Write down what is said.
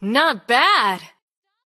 Not bad.